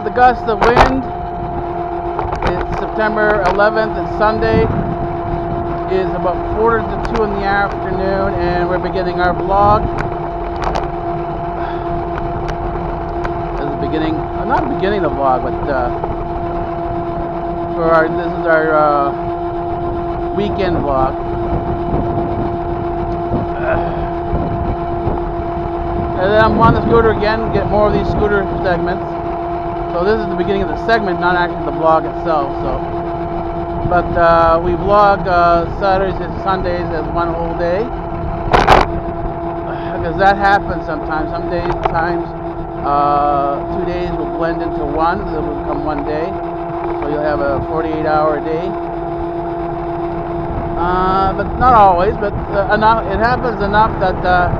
with the gusts of wind. It's September 11th and Sunday. It is about quarter to two in the afternoon, and we're beginning our vlog. This is the beginning, uh, not beginning the vlog, but uh, for our this is our uh, weekend vlog. And then I'm on the scooter again, get more of these scooter segments. So this is the beginning of the segment, not actually the vlog itself. So, but uh, we vlog uh, Saturdays and Sundays as one whole day because that happens sometimes. Some days, times, uh, two days will blend into one. It will become one day. So you'll have a 48-hour day. Uh, but not always. But uh, enough. It happens enough that uh,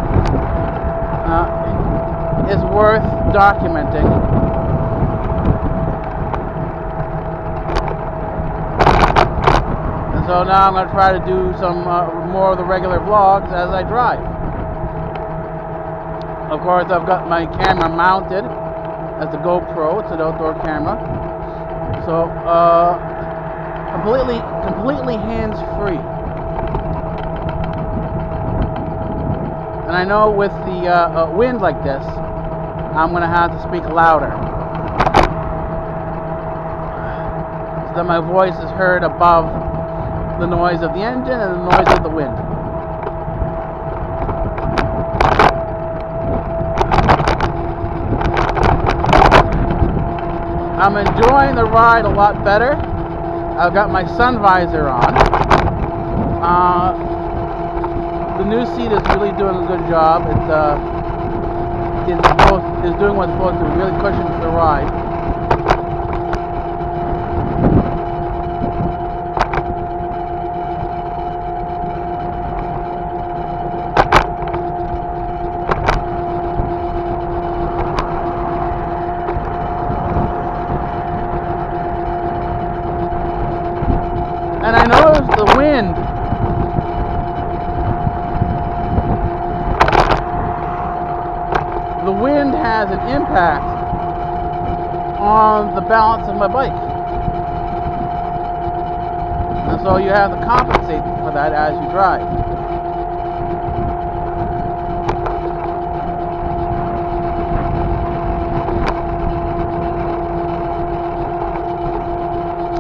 uh, is worth documenting. So now I'm going to try to do some uh, more of the regular vlogs as I drive. Of course, I've got my camera mounted as the GoPro. It's an outdoor camera. So, uh, completely, completely hands-free. And I know with the uh, uh, wind like this, I'm going to have to speak louder. So that my voice is heard above the noise of the engine and the noise of the wind. I'm enjoying the ride a lot better. I've got my sun visor on. Uh, the new seat is really doing a good job. It's uh, it's supposed, is doing what's supposed to. Really cushions the ride. And I noticed the wind the wind has an impact on the balance of my bike. And so you have to compensate for that as you drive.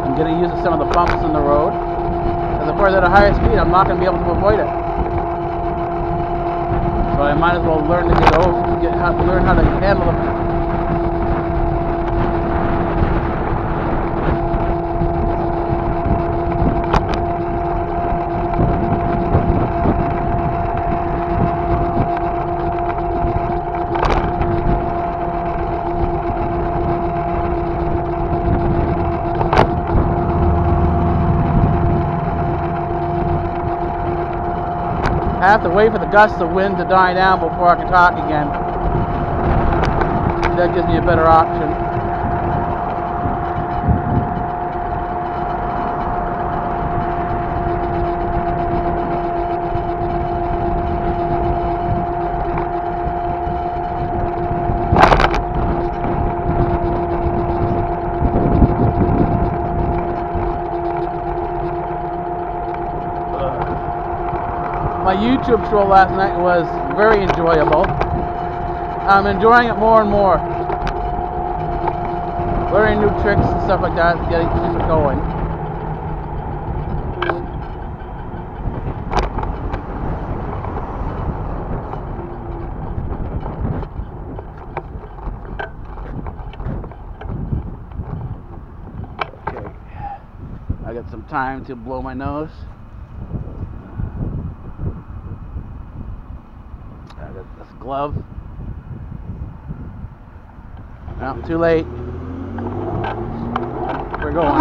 I'm going to use some of the bumps in the road. Because of course at a higher speed I'm not going to be able to avoid it. So I might as well learn to get over, get how, learn how to handle them. I have to wait for the gusts of wind to die down before I can talk again. That gives me a better option. My YouTube show last night was very enjoyable. I'm enjoying it more and more. Learning new tricks and stuff like that, getting keep it going. Okay. I got some time to blow my nose. I got this glove. No, too late. We're going.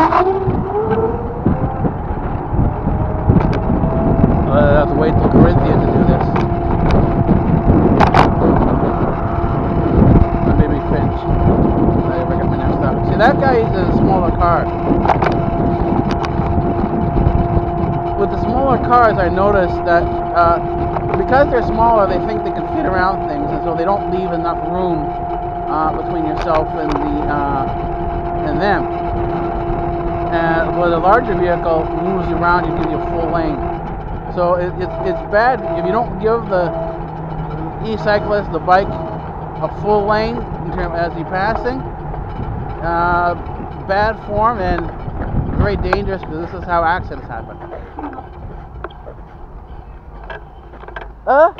I have to wait till Corinthian to do this. My next stop. See, that guy is a smaller car. With the smaller cars, I noticed that uh, because they're smaller, they think they can fit around things, and so they don't leave enough room uh, between yourself and the uh, in them. And with a larger vehicle moves around, you give you a full lane. So it, it's it's bad if you don't give the e-cyclist, the bike, a full lane in term as he passing. Uh, bad form and very dangerous because this is how accidents happen. Huh?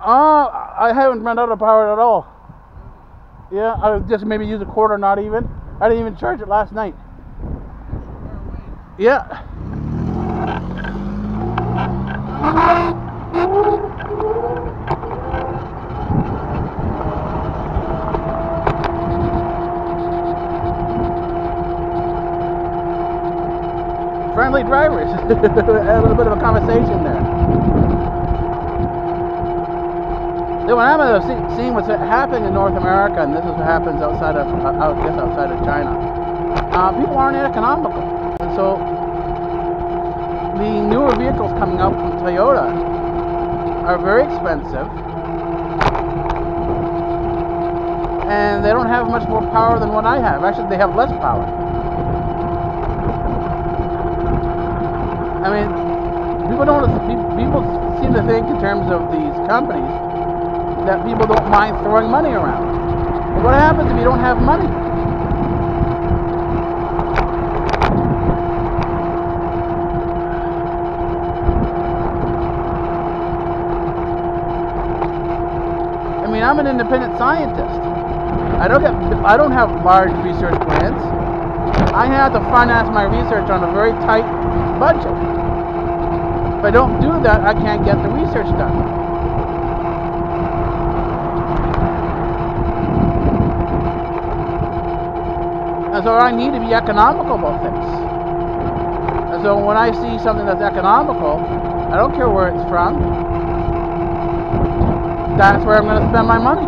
Uh, I haven't run out of power at all. Yeah, I just maybe use a quarter, not even. I didn't even charge it last night. Yeah. Friendly drivers. a little bit of a conversation there. Then when I'm uh, see, seeing what's happening in North America, and this is what happens outside of, uh, I guess outside of China, uh, people aren't economical, and so the newer vehicles coming out from Toyota are very expensive, and they don't have much more power than what I have. Actually, they have less power. I mean, people don't. People seem to think in terms of these companies that people don't mind throwing money around. But what happens if you don't have money? I mean, I'm an independent scientist. I don't get. I don't have large research grants. I have to finance my research on a very tight budget. If I don't do that, I can't get the research done. And so I need to be economical about things. And so when I see something that's economical, I don't care where it's from, that's where I'm going to spend my money.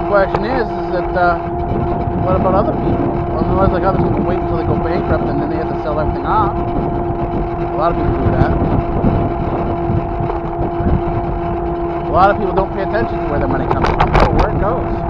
The question is, is that, uh, what about other people? Unless like other people wait until they go bankrupt and then they have to sell everything off. A lot of people do that. A lot of people don't pay attention to where their money comes from or where it goes.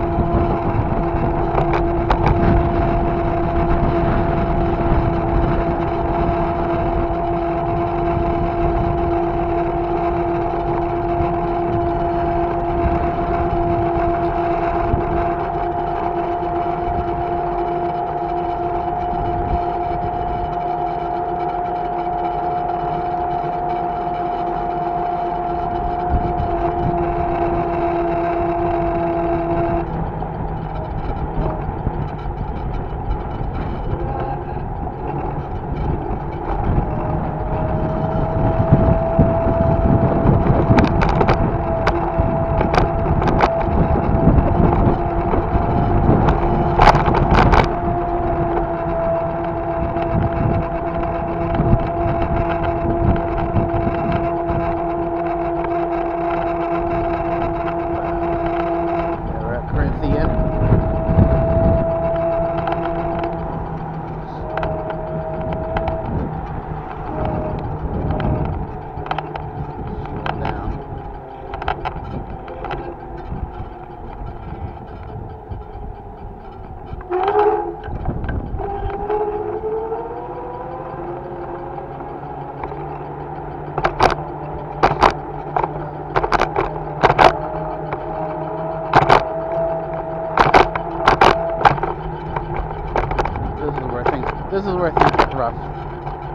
This is where things get rough.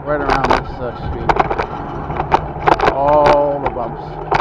Right around this uh, street. All the bumps.